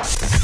Podcast.